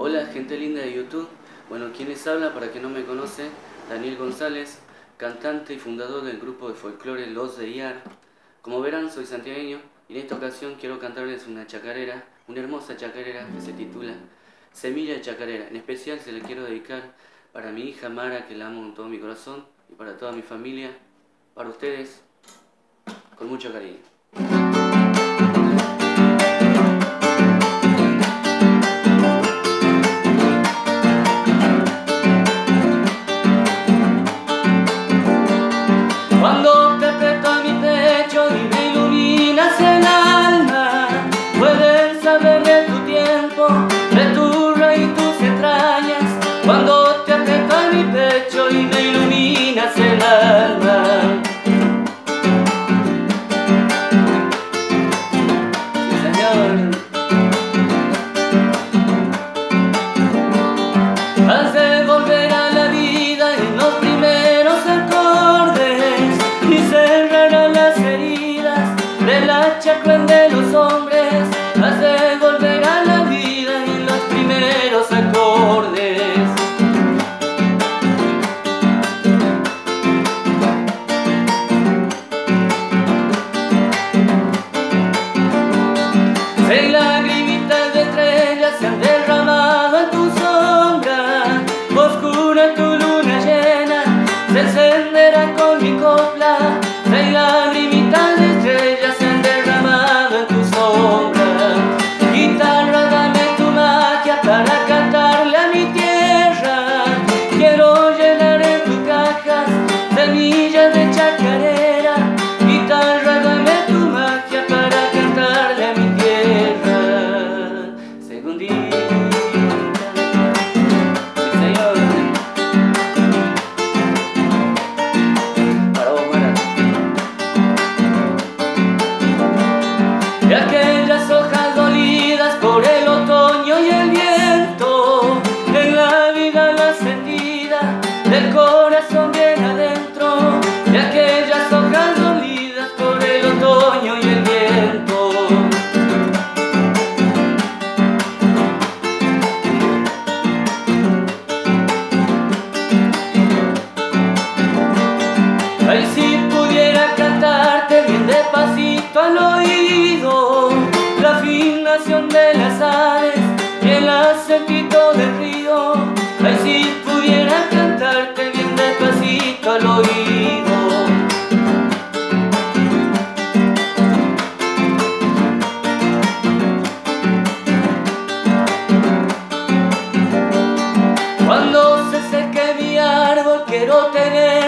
Hola gente linda de YouTube. Bueno, ¿quién les habla? Para que no me conoce, Daniel González, cantante y fundador del grupo de folclore Los de Iar. Como verán, soy santiagueño y en esta ocasión quiero cantarles una chacarera, una hermosa chacarera que se titula Semilla de Chacarera. En especial se le quiero dedicar para mi hija Mara, que la amo con todo mi corazón, y para toda mi familia, para ustedes, con mucho cariño. Entrañas. Cuando Seis lagrimitas de estrellas se han derramado en tu sombra. Oscura tu luna llena se encenderá con mi copla oído. Cuando se seque mi árbol quiero tener